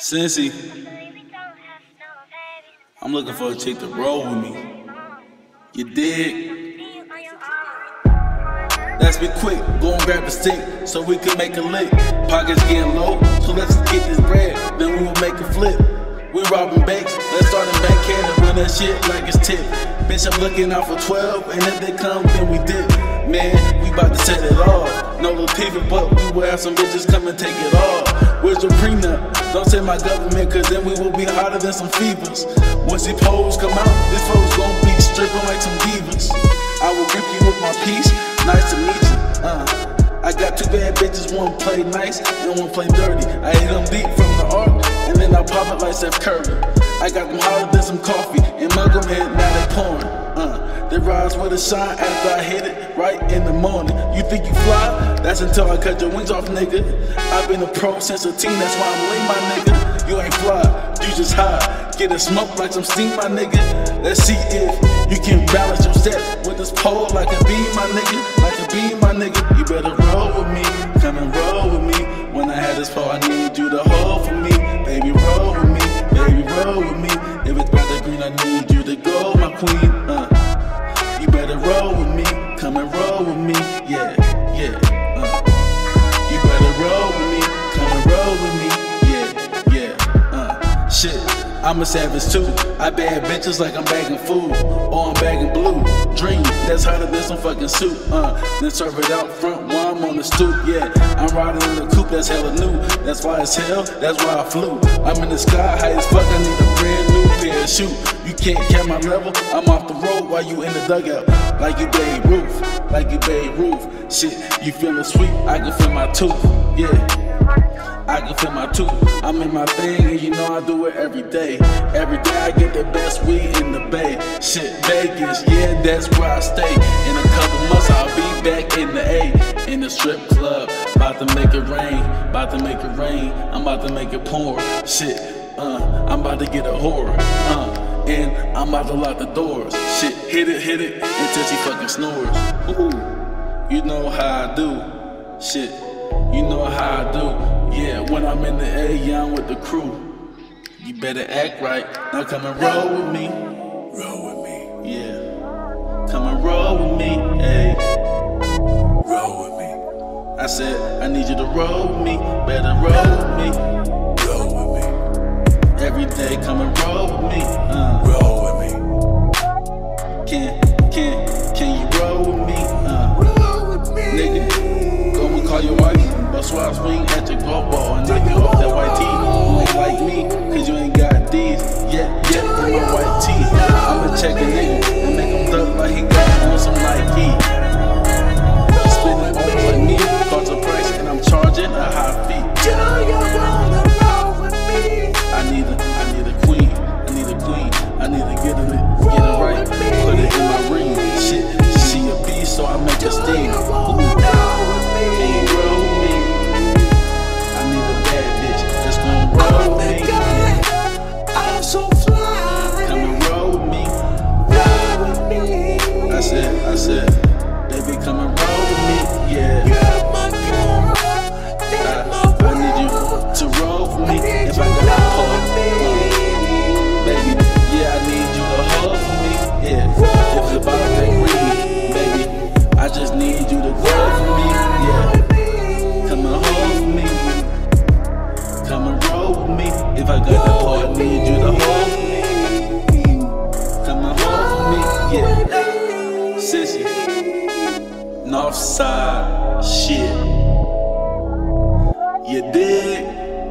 Cincy, I'm looking for a chick to roll with me. You dig? Let's be quick, go and grab the stick so we can make a lick. Pockets getting low, so let's get this bread, then we will make a flip. We robbing banks, let's start a bank and run that shit like it's tip. Bitch, I'm looking out for 12, and if they come, then we dip. Man, we about to set it off. No little pivot, but we will have some bitches come and take it off. Where's your prenup? Don't say my government, cause then we will be hotter than some fevers. Once the poles come out, this foes gon' be stripping like some divas. I will rip you with my piece, nice to meet you. Uh, I got two bad bitches, one play nice and one play dirty. I hit them deep from the arc, I pop it like Steph Curry. I got them hotter than some coffee, and them head, now they pouring. Uh, they rise with a shine after I hit it right in the morning. You think you fly? That's until I cut your wings off, nigga. I've been a pro since a teen, that's why I'm lean, my nigga. You ain't fly, you just high. Get a smoke like some steam, my nigga. Let's see if you can balance your steps with this pole like a beam, my nigga. Like a beam, my nigga. You better roll need you to go, my queen. Uh. You better roll with me, come and roll with me, yeah, yeah. Uh. You better roll with me, come and roll with me, yeah, yeah. Uh. Shit, I'm a savage too. I bag bitches like I'm bagging food, or I'm bagging blue. Dream, that's hotter than some fucking soup. Uh, then serve it out front while I'm on the stoop. Yeah, I'm riding in the coupe, that's hella new. That's why it's hell, that's why I flew. I'm in the sky, high as fuck. I need a of shoes. You can't catch my level. I'm off the road while you in the dugout, like you Babe Ruth, like you Babe Ruth. Shit, you feeling sweet? I can feel my tooth. Yeah. I can feel my tooth. I'm in my thing, and you know I do it every day. Every day I get the best weed in the bay. Shit, Vegas, yeah, that's where I stay. In a couple months, I'll be back in the A, in the strip club. About to make it rain, about to make it rain. I'm about to make it pour. Shit, uh, I'm about to get a whore. Uh, and I'm about to lock the doors. Shit, hit it, hit it, until she fucking snores. Ooh, you know how I do. Shit, you know how I do. Yeah, when I'm in the A, yeah, I'm with the crew. You better act right. Now come and roll with me. Roll with me, Yeah. Come and roll with me. Hey. roll with me, I said, I need you to roll with me. Better roll with me. Roll with me, Every day, come and roll with me. Uh, roll with me, can, can, can you roll with me? Uh, roll with me. nigga, go and call your wife. Bust swap swing at your golf ball and knock I said, Northside shit. You dig?